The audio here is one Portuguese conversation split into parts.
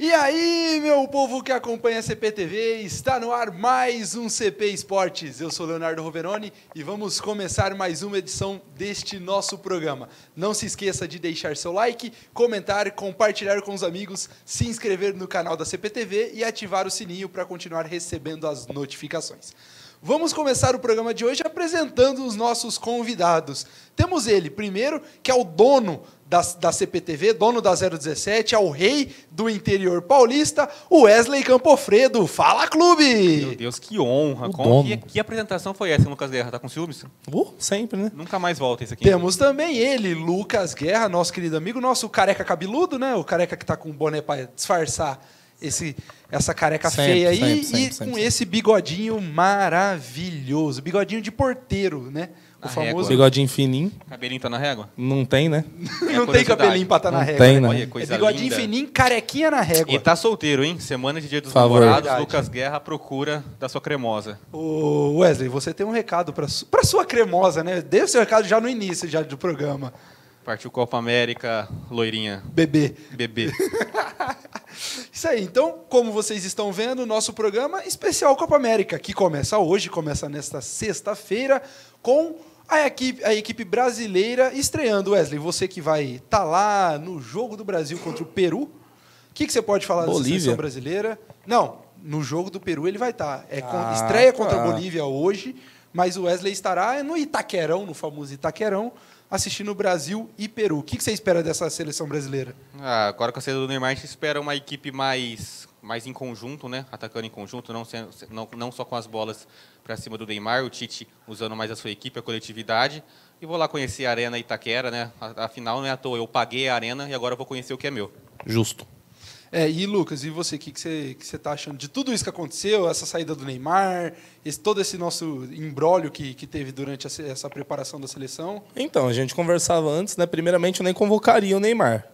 E aí, meu povo que acompanha a CPTV, está no ar mais um CP Esportes. Eu sou Leonardo Roveroni e vamos começar mais uma edição deste nosso programa. Não se esqueça de deixar seu like, comentar, compartilhar com os amigos, se inscrever no canal da CPTV e ativar o sininho para continuar recebendo as notificações. Vamos começar o programa de hoje apresentando os nossos convidados. Temos ele, primeiro, que é o dono da, da CPTV, dono da 017, é o rei do interior paulista, o Wesley Campofredo. Fala, clube! Meu Deus, que honra. O Como, dono. que, que apresentação foi essa, Lucas Guerra? Tá com ciúmes? Uh, sempre, né? Nunca mais volta isso aqui. Temos também ele, Lucas Guerra, nosso querido amigo, nosso careca cabeludo, né? O careca que tá com o boné para disfarçar esse, essa careca Sempre, feia aí sempre, e sempre, com sempre. esse bigodinho maravilhoso, bigodinho de porteiro, né? O Na famoso. régua. Bigodinho fininho. Cabelinho tá na régua? Não tem, né? É Não tem cabelinho pra estar na Não régua. tem, né? Olha, É coisa bigodinho linda. fininho, carequinha na régua. E tá solteiro, hein? Semana de Dia dos Favor. Namorados, Verdade. Lucas Guerra procura da sua cremosa. Ô, Wesley, você tem um recado para para sua cremosa, né? Dê o seu recado já no início já do programa. Partiu Copa América, loirinha, Bebê. bebê. Isso aí. Então, como vocês estão vendo, nosso programa especial Copa América, que começa hoje, começa nesta sexta-feira, com a equipe, a equipe brasileira estreando. Wesley, você que vai estar lá no jogo do Brasil contra o Peru, o que, que você pode falar da Bolívia. seleção brasileira? Não, no jogo do Peru ele vai estar. É com- Ah, estreia contra a tá. Bolívia hoje, mas o Wesley estará no Itaquerão, no famoso Itaquerão, assistindo Brasil e Peru. O que, você espera dessa seleção brasileira? Ah, agora com a saída do Neymar, a gente espera uma equipe mais, mais em conjunto, né? Atacando em conjunto, não, sendo- não, não só com as bolas para cima do Neymar, o Tite usando mais a sua equipe, a coletividade. E vou lá conhecer a Arena Itaquera, né? Afinal, não é à toa, eu paguei a Arena e agora eu vou conhecer o que é meu. Justo. É, e Lucas, e você, o que, que você que você tá achando de tudo isso que aconteceu, essa saída do Neymar, esse, todo esse nosso embrólio que, que teve durante a se- essa preparação da seleção? Então, a gente conversava antes, né? Primeiramente, eu nem convocaria o Neymar.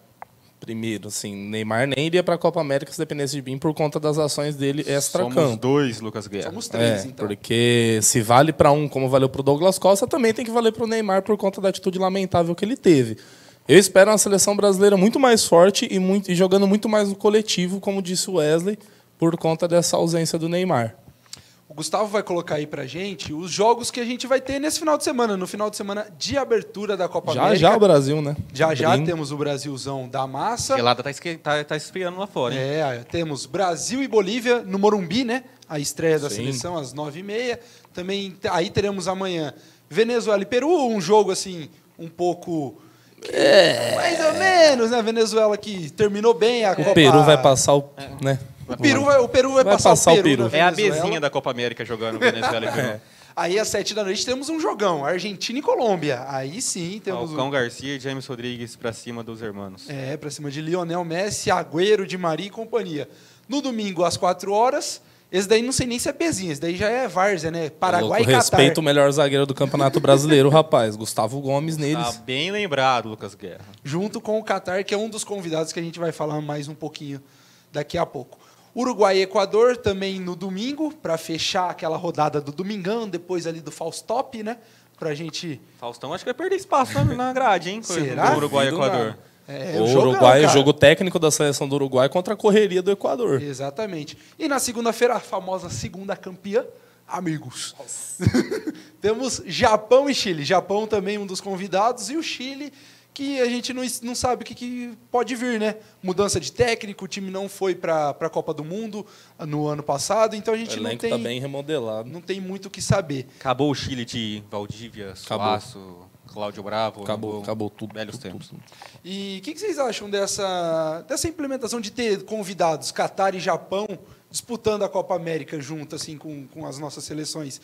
Primeiro, assim, Neymar nem iria para a Copa América se dependesse de mim por conta das ações dele Somos extra-campo. dois, Lucas Guerra. Somos três, É, então. porque se vale para um como valeu para o Douglas Costa, também tem que valer para o Neymar por conta da atitude lamentável que ele teve. Eu espero uma seleção brasileira muito mais forte e, muito, e jogando muito mais no coletivo, como disse o Wesley, por conta dessa ausência do Neymar. O Gustavo vai colocar aí pra gente os jogos que a gente vai ter nesse final de semana, no final de semana de abertura da Copa Já América. já o Brasil, né? já já Abrindo. temos o Brasilzão da massa. Gelada tá, esque... tá, tá esfriando lá fora, hein? É, temos Brasil e Bolívia no Morumbi, né? A estreia da Sim. seleção às nove e meia. Também aí teremos amanhã Venezuela e Peru, um jogo assim um pouco É. mais ou menos, né? Venezuela que terminou bem a O Copa. Peru vai passar o. Né? O Peru vai, o Peru vai, Vai passar, passar o o Peru. Peru. na É a bezinha da Copa América jogando Venezuela e Peru. Aí às sete da noite temos um jogão, Argentina e Colômbia. Aí sim temos Falcão o, Garcia e James Rodrigues pra cima dos irmãos. é para cima de Lionel Messi, Agüero, Di Maria e companhia. No domingo às quatro horas. Esse daí não sei nem se é pezinho, esse daí já é Várzea, né? Paraguai Louco, e respeito Catar. o melhor zagueiro do Campeonato Brasileiro, rapaz. Gustavo Gomes Tá neles. bem lembrado, Lucas Guerra. junto com o Catar, que é um dos convidados que a gente vai falar mais um pouquinho daqui a pouco. Uruguai e Equador também no domingo, para fechar aquela rodada do domingão, depois ali do Faustop, né? Pra gente. Faustão acho que vai perder espaço na- grade, hein? Será? Do Uruguai e Equador. nada. É, o jogão, Uruguai, cara. jogo técnico da seleção do Uruguai contra a correria do Equador. Exatamente. E na segunda-feira, a famosa segunda campeã, amigos. Temos Japão e Chile. Japão também um dos convidados, e o Chile, que a gente não, não sabe o que, que pode vir, né? Mudança de técnico, o time não foi para a Copa do Mundo no ano passado, então a O gente não elenco tem, tá bem remodelado. não tem muito o que saber. Acabou o Chile de Valdívia, Acabou. Cláudio Bravo. Acabou, acabou tudo. Velhos tudo, tempos. tudo. E o que, que vocês acham dessa, dessa implementação de ter convidados, Catar e Japão, disputando a Copa América junto, assim, com, com as nossas seleções?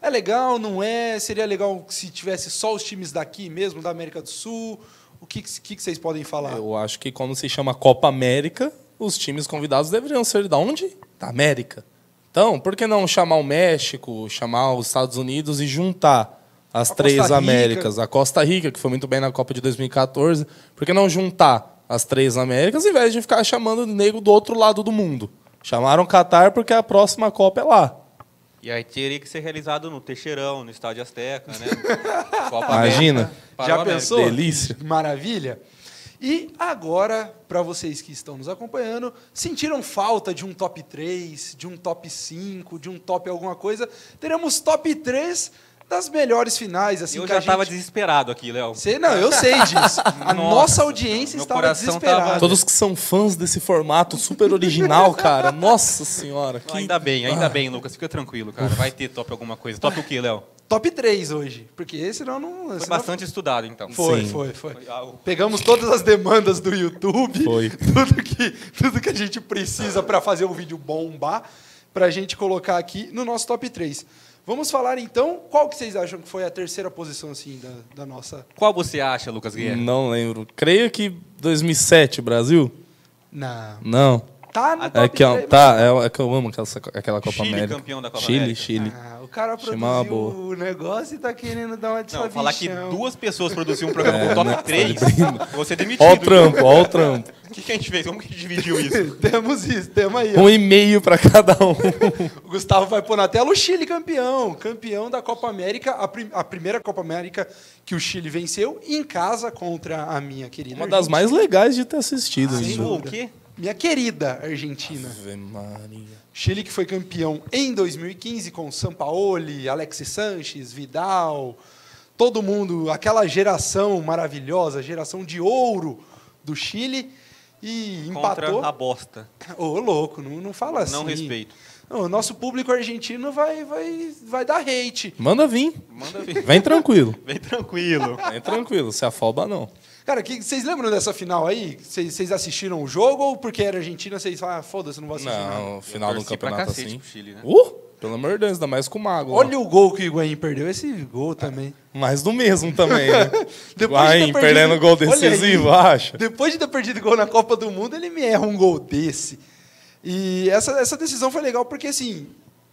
É legal, não é? Seria legal se tivesse só os times daqui mesmo, da América do Sul? O que, que, que vocês podem falar? Eu acho que quando se chama Copa América, os times convidados deveriam ser da onde? Da América. Então, por que não chamar o México, chamar os Estados Unidos e juntar as A três. Américas? A Costa Rica, que foi muito bem na Copa de 2014. Por que não juntar as três Américas, em vez de ficar chamando o nego do outro lado do mundo? Chamaram Catar porque a próxima Copa é lá. E aí teria que ser realizado no Teixeirão, no Estádio Azteca, né? Copa Imagina. América, Já pensou? Delícia. Maravilha. E agora, para vocês que estão nos acompanhando, sentiram falta de um top 3, de um top 5, de um top alguma coisa? Teremos top 3 das melhores finais. Assim, eu que já gente... desesperado aqui, Léo. Sei, não, eu sei disso. A nossa, Nossa, audiência meu estava desesperada. tava- Todos que são fãs desse formato super original, cara. Nossa senhora. Que... Ainda bem, ainda bem, Lucas. Fica tranquilo, cara. Vai ter top alguma coisa. Top o quê, Léo? Top 3 hoje, porque senão não... Foi senão- bastante estudado, então. Foi, Sim. foi, foi. Foi algo- Pegamos todas as demandas do YouTube, Foi. tudo que, tudo que a gente precisa para fazer um vídeo bombar, para a gente colocar aqui no nosso top 3. Vamos falar então, qual que vocês acham que foi a terceira posição assim da, da nossa... Qual você acha, Lucas Guerra? Não lembro. Creio que 2007, Brasil? Não. Não. Tá no É top que, é, 3, tá, é, é que eu amo aquela, aquela Copa Chile, América. campeão da Copa Chile, América. Chile. Ah, o cara uma produziu o negócio e tá querendo dar uma de Não, falar que duas pessoas produziram um programa É, com top né? 3, você é demitido. Ó o trampo, ó o trampo. O que, que a gente fez? Como que a gente dividiu isso? temos isso, temos aí. ó. Um e-mail pra cada um. O Gustavo vai pôr na tela o Chile campeão. Campeão da Copa América, a, prim- a primeira Copa América que o Chile venceu em casa contra a minha querida Uma das mais legais de ter assistido. Gente. Sua o quê? Minha querida Argentina. Chile que foi campeão em 2015 com Sampaoli, Alexis Sanches, Vidal, todo mundo, aquela geração maravilhosa, geração de ouro do Chile e Contra empatou. a bosta. Ô, louco, não, não fala assim. Não respeito. O nosso público argentino vai, vai, vai dar hate. Manda vir. Manda ver. Vem tranquilo. Vem tranquilo. Vem tranquilo. Se afoba, não. Cara, que, vocês lembram dessa final aí? Vocês, vocês assistiram o jogo ou porque era Argentina vocês falam, ah, foda-se, não vou assistir nada? Não, final do campeonato cacete assim. Chile, né? Uh, pelo amor de Deus, ainda mais com o Mago. Olha o gol que o Higuaín perdeu, esse gol também. Mais do mesmo também, né? Depois de perdido- perdendo gol decisivo, acha? Depois de ter perdido gol na Copa do Mundo, ele me erra um gol desse. E essa, essa decisão foi legal porque, assim,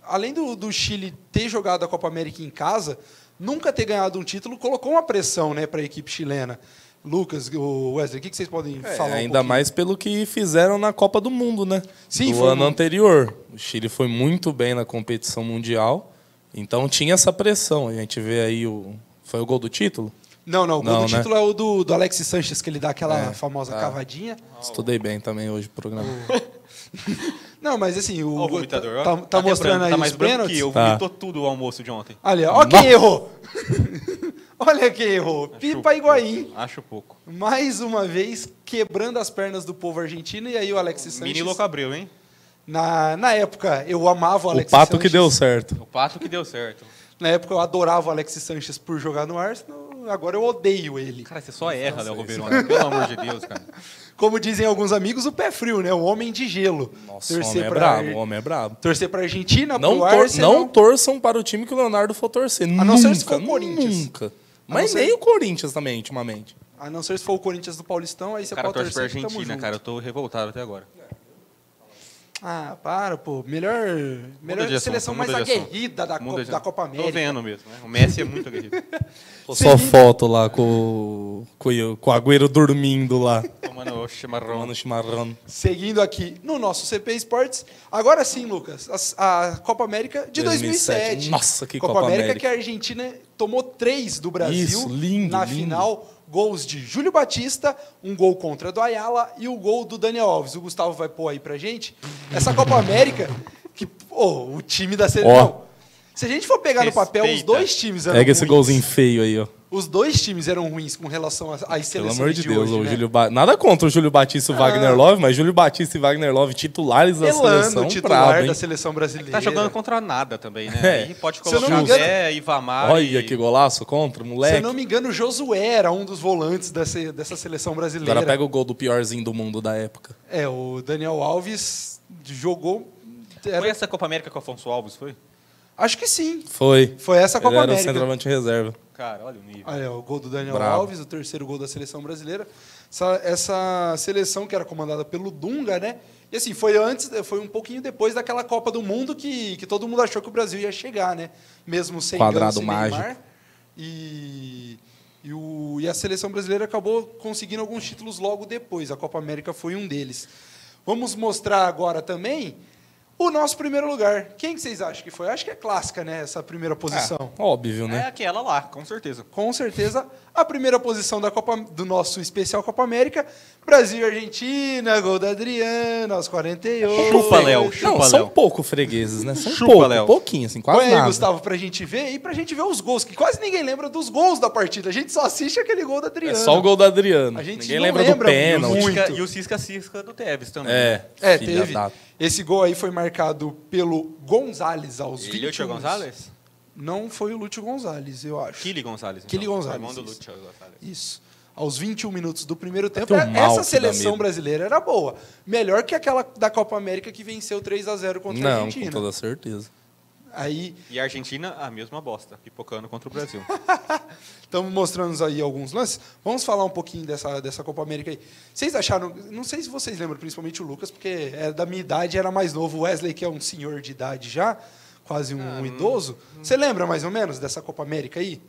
além do, do Chile ter jogado a Copa América em casa, nunca ter ganhado um título colocou uma pressão né, para a equipe chilena. Lucas, o Wesley, o que vocês podem É, falar? um ainda pouquinho? mais pelo que fizeram na Copa do Mundo, né? Sim, do foi ano um- anterior. O Chile foi muito bem na competição mundial, então tinha essa pressão. A gente vê aí o. Foi o gol do título? Não, não, o gol Não, do né? título é o do, do Alexis Sanches, que ele dá aquela É, famosa tá. cavadinha. Estudei bem também hoje o programa. Não, mas assim, o, o vomitador, ó. tá, tá Até mostrando branco, aí tá os mais branco pênaltis. que eu. Tá. Vomitou tudo o almoço de ontem. Olha, ó quem errou. Olha quem errou. Pipa Acho Higuaín. pouco, Acho pouco. Mais uma vez, quebrando as pernas do povo argentino. E aí o Alexis Sanches... Mini louco abreu, hein? Na, na época, eu amava o O Alexis pato que Sanches. deu certo. O pato que deu certo. Na época, eu adorava o Alexis Sanches por jogar no Arsenal. Agora eu odeio ele. Cara, você só erra, Léo Roveroni. Pelo amor de Deus, cara. Como dizem alguns amigos, o pé frio, né? O homem de gelo. Nossa, o homem é brabo, o homem é brabo. Torcer pra Argentina, Não, pro tor- Arsenal. não torçam para o time que o Leonardo for torcer. A não ser se for Nunca, o Corinthians. Nunca. Mas não ser- nem o Corinthians também, ultimamente. A não ser se for o Corinthians do Paulistão, aí você O cara pode torce pra torcer Argentina, junto. cara. Eu tô revoltado até agora. Ah, para, pô. Melhor, melhor de seleção assunto, mais aguerrida da, Copa, da Copa América. Tô vendo mesmo, né? O Messi é muito aguerrido. Pô, Só foto lá com, o- com, o- com o Agüero dormindo lá. Tomando o chimarrão. Tomando chimarrão. Seguindo aqui no nosso CP Esportes. Agora sim, Lucas, a, a Copa América de 2007. 2007. Nossa, que Copa, Copa América, América. que a Argentina tomou três do Brasil Isso, lindo, na lindo. final. Gols de Júlio Batista, um gol contra do Ayala e o gol do Daniel Alves. O Gustavo vai pôr aí pra gente. Essa Copa América, que pô, o time da seleção. Se a gente for pegar no papel, os Respeita. dois times Pega esse ruins. golzinho feio aí, ó. Os dois times eram ruins com relação às às Pelo seleções amor de Deus, hoje, o né? Júlio ba... Nada contra o Júlio Batista e o Wagner Love, mas Júlio Batista e Wagner Love titulares da Elano, seleção. titular brabo, da seleção brasileira. Tá jogando contra nada também, né? É. Aí pode Se colocar me engano- Zé, Ivamar Olha e... que golaço contra, Se moleque. eu não me engano, o Josué era um dos volantes dessa, dessa seleção brasileira. Agora pega o gol do piorzinho do mundo da época. É, o Daniel Alves jogou. era- Foi essa Copa América com o Afonso Alves, foi? Acho que sim. Foi. Foi essa Ele Copa era o América. centroavante reserva. Cara, olha o nível. Olha, o gol do Daniel Bravo. Alves, o terceiro gol da seleção brasileira. Essa, essa seleção que era comandada pelo Dunga, né? E assim, foi antes, foi um pouquinho depois daquela Copa do Mundo que, que todo mundo achou que o Brasil ia chegar, né? Mesmo sem Quadrado e Neymar. mágico. E, e, o, e a seleção brasileira acabou conseguindo alguns títulos logo depois. A Copa América foi um deles. Vamos mostrar agora também O nosso primeiro lugar. Quem que vocês acham que foi? Acho que é clássica, né? Essa primeira posição. Óbvio, É né? aquela lá, com certeza. Com certeza, a primeira posição da Copa, do nosso especial Copa América. Brasil e Argentina, gol da Adriana, aos 48. Chupa, Léo, Não, chupa, são Léo. pouco fregueses, né? São Chupa, pouco, Léo. pouquinho, assim, quase Põe aí, nada. Gustavo, pra gente ver e pra gente ver os gols, que quase ninguém lembra dos gols da partida. A gente só assiste aquele gol da É Adriana. só o gol da Adriana. A gente Ninguém não lembra, lembra do pênalti. E o cisca-cisca do Tevez também. É, É, filha teve. da- Esse gol aí foi marcado pelo Gonzalez aos E 21. Lúcio Gonzalez? Não foi o Lúcio Gonzalez, eu acho. Kili Gonzalez. Kili então. Gonzalez, Irmão do isso. Lúcio Gonzalez. Isso. Aos 21 minutos do primeiro tempo. Tem um É- Essa seleção brasileira era boa. Melhor que aquela da Copa América que venceu 3 a 0 contra a Não, Argentina. com toda certeza. Aí E a Argentina, a mesma bosta, pipocando contra o Brasil. estamos mostrando aí alguns lances. Vamos falar um pouquinho dessa, dessa Copa América aí. Vocês acharam. Não sei se vocês lembram, principalmente o Lucas, porque é da minha idade, era mais novo. O Wesley, que é um senhor de idade já, quase um, Ah, idoso. Você lembra mais ou menos dessa Copa América aí?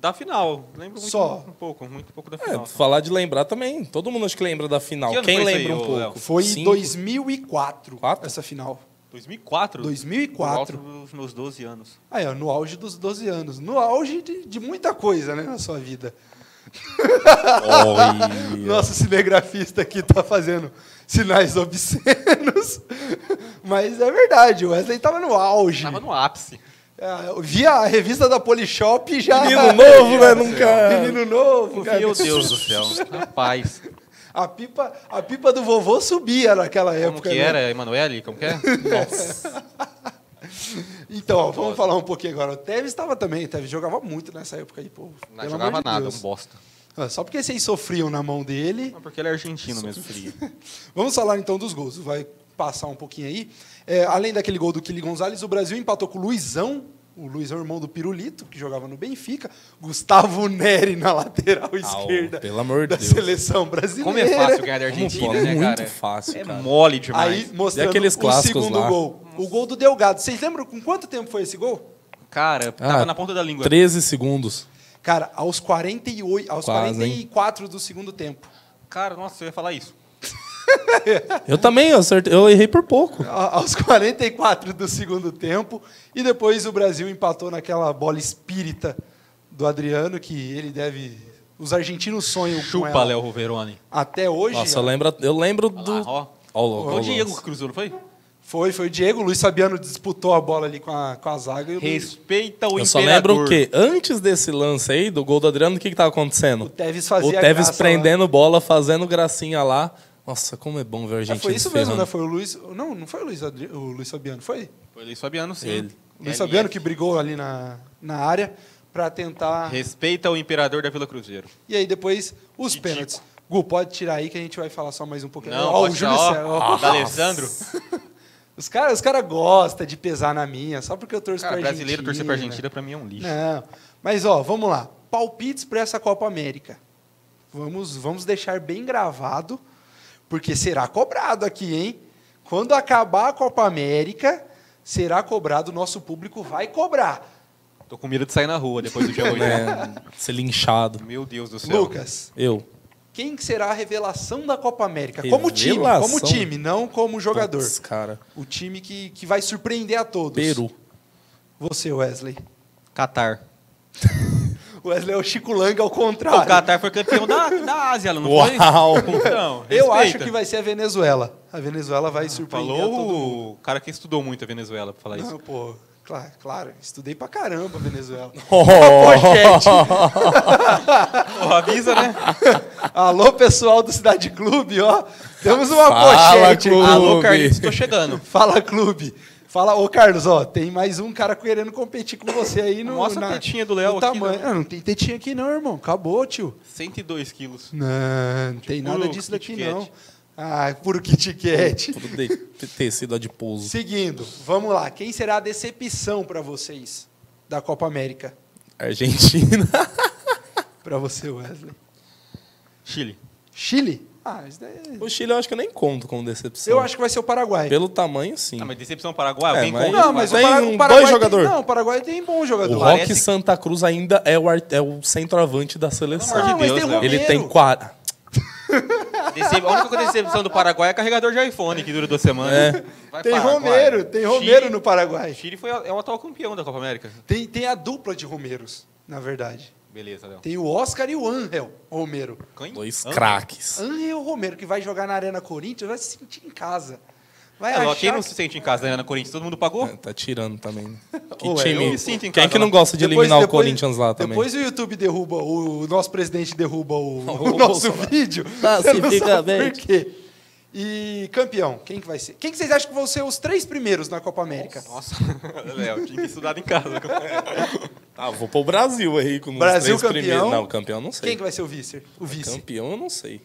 Da final, lembro muito Só. um pouco, muito pouco da É, final. falar de lembrar também. Todo mundo acho que lembra da final. Que Quem lembra aí, um pouco? Léo? Foi em Cinco? 2004, Quatro? essa final. 2004? 2004. No alto dos meus 12 anos. Aí, ó, no auge dos 12 anos. No auge de, de muita coisa, né, na sua vida. Olha. Nosso cinegrafista aqui tá fazendo sinais obscenos. Mas é verdade, o Wesley tava no auge. Tava no ápice. É, via a revista da Polishop e já. Menino novo, né? Nunca. Menino novo, cara. Meu Deus do céu. Rapaz. A pipa, a pipa do vovô subia naquela Como época. que né? era, Emanuele? Como que é? Nossa. Então, ó, vamos falar um pouquinho agora. O Tevez estava também, o Tevez jogava muito nessa época aí, pô. Não jogava de nada, Deus. um bosta. Ah, Só porque vocês sofriam na mão dele. Não, porque ele é argentino mesmo, frio. Vamos falar então dos gols. Vai passar um pouquinho aí. É, além daquele gol do Kili Gonzalez, o Brasil empatou com o Luizão, o Luizão, irmão do Pirulito, que jogava no Benfica. Gustavo Neri na lateral esquerda pelo amor de da Deus. seleção brasileira. Como é fácil ganhar da Argentina, pode? né, Muito cara? fácil, É cara. mole demais. Aí mostrando E aqueles o clássicos segundo lá? gol. O gol do Delgado. Vocês lembram com quanto tempo foi esse gol? Cara, tava Ah, na ponta da língua. 13 segundos. Cara, aos 48, aos Quase, 44 do segundo tempo. Cara, nossa, eu ia falar isso. Eu também, eu, acertei, eu errei por pouco. A- Aos 44 do segundo tempo. E depois o Brasil empatou naquela bola espírita do Adriano, que ele deve. Os argentinos sonham com Chupa, ela. Léo Roveroni. Até hoje. Nossa, eu lembro, eu lembro do. Lá, ó. Ó, o ó O o Diego que cruzou, não foi? Foi, foi o Diego. O Luiz Fabiano disputou a bola ali com a, com a zaga. E o, Luiz- Respeita o Eu só lembro que antes desse lance aí, do gol do Adriano, o que que tava o acontecendo? Tevez O fazia Tevez graça prendendo bola, fazendo gracinha lá. Nossa, como é bom ver a lá. É, gente foi isso mesmo, né? Foi o Luiz. Não, não foi o Luiz, Adri... o Luiz Fabiano, foi? Foi o Luiz Fabiano, sim. Ele. O Luiz LF. Fabiano que brigou ali na, na área para tentar. Respeita o imperador da Vila Cruzeiro. E aí depois os pênaltis. Gu, pode tirar aí que a gente vai falar só mais um pouquinho. Não, tirar, ó, César, ó. da Alessandro. Os caras os cara gostam de pesar na minha, só porque eu torço Cara, pra brasileiro torcer pra Argentina. Argentina pra mim é um lixo. Não. Mas, ó, vamos lá. Palpites para essa Copa América. Vamos, vamos deixar bem gravado, porque será cobrado aqui, hein? Quando acabar a Copa América, será cobrado, o nosso público vai cobrar. Tô com medo de sair na rua depois do dia 8. né, ser linchado. Meu Deus do céu. Lucas, Eu. quem que será a revelação da Copa América? Como time, Revelação? como time, não como jogador. Putz, cara. O time que, que vai surpreender a todos. Peru. Você, Wesley. Qatar. O Wesley é o Chico Langa ao contrário. o Qatar foi campeão da, da Ásia, não foi? Uau! Então, Eu acho que vai ser a Venezuela. A Venezuela vai surpreender a todo mundo. Falou o cara que estudou muito a Venezuela pra falar isso. Não, pô, claro, claro, estudei pra caramba a Venezuela. Oh, Pochete. Porra, avisa, né? Alô, pessoal do Cidade Clube, ó. Temos uma Fala, pochete. clube. Alô, Carlitos, tô chegando. Fala, clube. Fala, ô Carlos, ó, tem mais um cara querendo competir com você aí no Mostra a na- tetinha do Léo aqui, tamanho. né? Ah, não tem tetinha aqui não, irmão. Acabou, tio. 102 quilos. Não, não tem nada Puro disso daqui não. Ah, puro Kit Kat. Tudo de tecido adiposo. Seguindo, vamos lá. Quem será a decepção pra vocês da Copa América? Argentina. Pra você, Wesley. Chile. Chile? Ah, isso daí... O Chile eu acho que eu nem conto como decepção. Eu acho que vai ser o Paraguai. Pelo tamanho, sim. Ah, mas decepção Paraguai, É, alguém mas- conta? Não, mas o, Tem um o Paraguai dois tem- jogador. Não, o Paraguai tem bom O jogador. Roque Parece- Santa Cruz ainda é o, é o centroavante da seleção. De Não, mas Deus, tem. Ele tem quatro. Decep- A única decepção do Paraguai é carregador de iPhone, que dura duas semanas. É. Vai Tem Paraguai. Romero, tem Chile- Romero no Paraguai. Chile foi, é o atual campeão da Copa América. Tem, tem a dupla de Romeros, na verdade. Beleza, Léo. Tem o Oscar e o Angel Romero. Quem? Dois Hã? craques. Angel Romero, que vai jogar na Arena Corinthians, vai se sentir em casa. Vai É, quem não que- se sente em casa na Corinthians? Todo mundo pagou? É, Tá tirando também. Que Ué, time. eu me sinto em Quem casa que não gosta de Depois- eliminar depois- o Corinthians lá também? Depois o YouTube derruba, o, nosso presidente derruba o, o O nosso Bolsonaro. vídeo. Sabe bem. por quê. E campeão, quem que vai ser? Quem que vocês acham que vão ser os três primeiros na Copa América? Nossa, Léo, tinha que estudar em casa. Ah, vou pro Brasil aí com os Brasil três campeão. primeiros. Não, campeão eu não sei. Quem que vai ser o vice? O vice. Campeão eu não sei.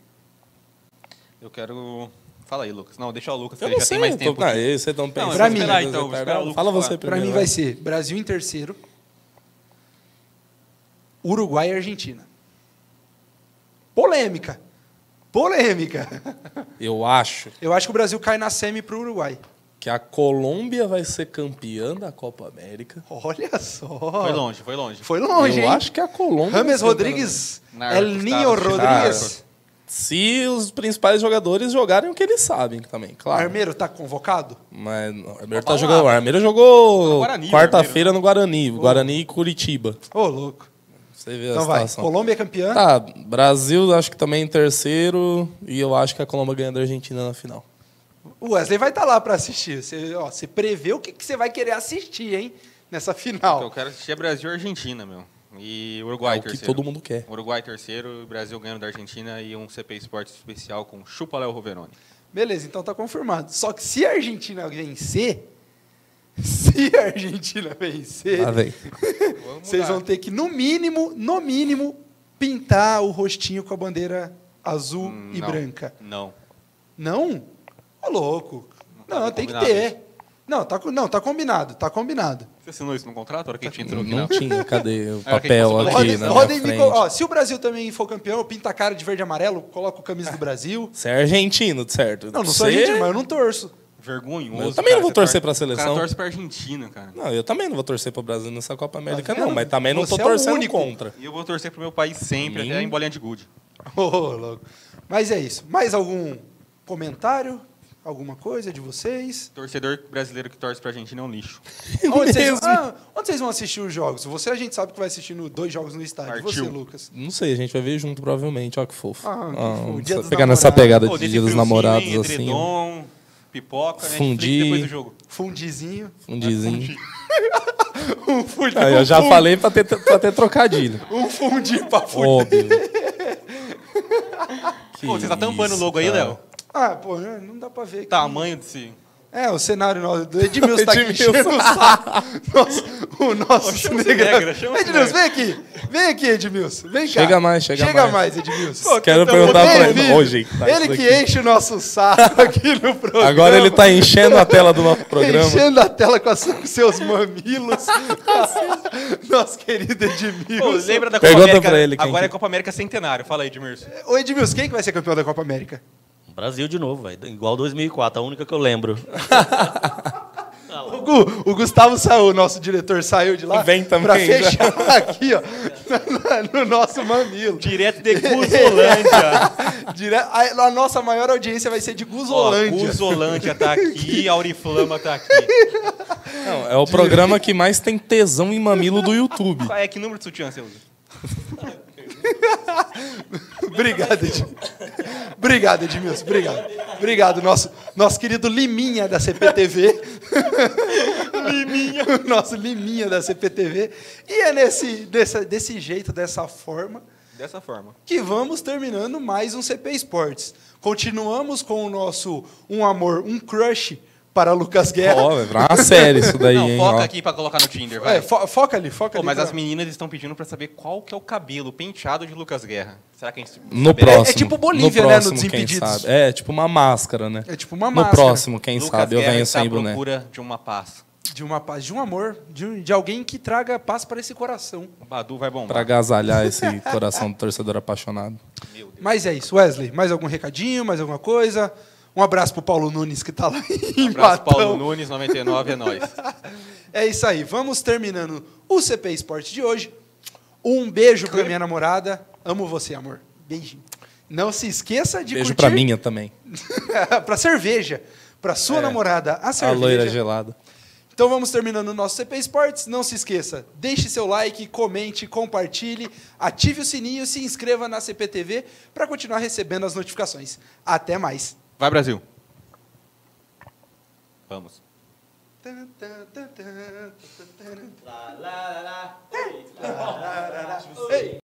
Eu quero... Fala aí, Lucas. Não, deixa o Lucas, Eu ele não já sei, tem mais tô- tempo. Ah, vocês estão pensando. Pra mim, esperar, então, esperar Lucas Fala você falar. Pra primeiro. mim vai ser Brasil em terceiro, Uruguai e Argentina. Polêmica. Polêmica. Eu acho Eu acho que o Brasil cai na semi pro Uruguai. Que a Colômbia vai ser campeã da Copa América. Olha só. Foi longe, foi longe. Foi longe, eu hein? acho que a Colômbia. ser Rodrigues, El Ninho tá, Rodrigues. Se os principais jogadores jogarem o que eles sabem também, claro. Armeiro tá convocado? Mas não, o Armeiro Tá bom jogando. lá. O Armeiro jogou quarta-feira no Guarani. Guarani e Curitiba. Ô, louco. Você vê a Então vai. situação. Colômbia é campeã. Tá, Brasil acho que também em terceiro. E eu acho que a Colômbia ganha da Argentina na final. O Wesley vai estar lá pra assistir. Você, ó, você prevê o que, que você vai querer assistir, hein? Nessa Eu final. quero assistir é Brasil e Argentina, meu. E Uruguai, É o que terceiro. todo mundo quer. Uruguai, terceiro. e Brasil ganhando da Argentina e um CP Esportes especial com Chupa Léo Roveroni. Beleza, então tá confirmado. Só que se a Argentina vencer, se a Argentina vencer. Vamos vocês vão ter que, no mínimo, no mínimo, pintar o rostinho com a bandeira azul Hum, e não. branca. Não. Não? Ô, louco. Não tá Não, bem tem que ter. Não tá, não, tá combinado, tá combinado. Você assinou isso no contrato? A hora que a gente entrou aqui, Não não? tinha, cadê o É, papel quem aqui Podem, na podem minha frente? ó, se o Brasil também for campeão, eu pinto a cara de verde e amarelo, coloco a camisa do Brasil. Você é argentino, certo? Não, não sou Você- argentino, mas eu não torço. Vergonhoso. Eu também não vou Você torcer tor- pra O seleção. cara torce pra Argentina, cara. Não, eu também não vou torcer pro Brasil nessa Copa América, vendo? não. Mas também não tô é o torcendo único. contra. E eu vou torcer pro meu país sempre, Mim? até em bolinha de gude. Ô, louco. Mas é isso. Mais algum comentário? Alguma coisa de vocês? Torcedor brasileiro que torce pra é um lixo. Onde vocês, ah, onde vocês vão assistir os jogos? Você a gente sabe que vai assistir no, dois jogos no estádio. Partiu. Você, Lucas? Não sei, a gente vai ver junto provavelmente. Ó que fofo. Ah, que fofo. Dia pegar nessa pegada Pô, de dia dos namorados assim. Edredom, pipoca, Fundi. Netflix depois do jogo. Fundizinho. Um dizinho. Um fundi, Ah, eu já fundi- falei pra ter, pra ter trocadilho. Um fundi pra fundi. Óbvio. Pô, você tá tampando o logo aí. Léo? Ah, pô, não dá pra ver. Tamanho desse... É, o cenário nosso- do Edmilson tá aqui Edmilson. enchendo o saco. Nosso, o nosso chama o cinegrafista. Cinegra, chama o Edmilson, vem aqui. Vem aqui, Edmilson. Vem cá. Chega mais, chega Chega mais. mais, Edmilson. Quero Então, perguntar Ô, pra ele. David, Ô, gente, tá ele que enche o nosso saco aqui no programa. Agora ele tá enchendo a tela do nosso programa. Enchendo a tela com, as- com seus mamilos. Nosso querido Pô, Edmilson. lembra da Copa Pergunta América? pra ele Agora que- é Copa América Centenário. Fala aí, Edmirson. Ô, Edmilson, quem que vai ser campeão da Copa América? Brasil de novo, velho. Igual 2004, a única que eu lembro. O, Gu- o Gustavo saiu, o nosso diretor saiu de lá. Vem também, Pra já. fechar aqui, ó, no nosso mamilo. Direto de Guzolândia. Dire... A, a nossa maior audiência vai ser de Ó, Guzolândia. Guzolândia tá aqui, Auriflama tá aqui. Não, é o programa que mais tem tesão em mamilo do YouTube. Qual é? Que número de sutiã você usa? Obrigado, Edmilson. Obrigado, Edmilson. Obrigado. Obrigado, nosso, nosso querido Liminha da CPTV. Liminha. Nosso Liminha da CPTV. E é nesse, dessa, desse jeito, dessa forma, Dessa forma. que vamos terminando mais um CP Esportes. Continuamos com o nosso Um Amor, Um Crush para Lucas Guerra. Ó, vai virar uma série isso daí, Não, hein? foca ó. aqui pra colocar no Tinder, vai. É, fo- foca ali, foca Pô, ali. mas pra- as meninas estão pedindo pra saber qual que é o cabelo penteado de Lucas Guerra. Será que a gente No saberá? próximo. tipo Bolívia, no né, no próximo, quem Desimpedidos. sabe. É, tipo uma máscara, né? É tipo uma No máscara. próximo, quem Lucas sabe, eu Guerra venho está sem boné. procura de uma paz. De uma paz, de um amor, de, de alguém que traga paz para esse coração. O Badu vai bombar. Pra agasalhar esse coração do torcedor apaixonado. Meu Deus. Mas é isso, Wesley. Mais algum recadinho, mais alguma coisa? Um abraço pro Paulo Nunes que tá lá em Um abraço, Matão. Paulo Nunes, 99, é nóis. É isso aí. Vamos terminando o CP Esporte de hoje. Um beijo pra minha namorada. Amo você, amor. Beijinho. Não se esqueça de Beijo curtir pra minha também. pra cerveja, pra sua É. namorada, a A cerveja. loira gelada. Então vamos terminando o nosso CP Esportes. Não se esqueça, deixe seu like, comente, compartilhe, ative o sininho, se inscreva na CPTV para continuar recebendo as notificações. Até mais. Vai, Brasil. Vamos. Tan, tan, tan, tan, tan, tan, tan.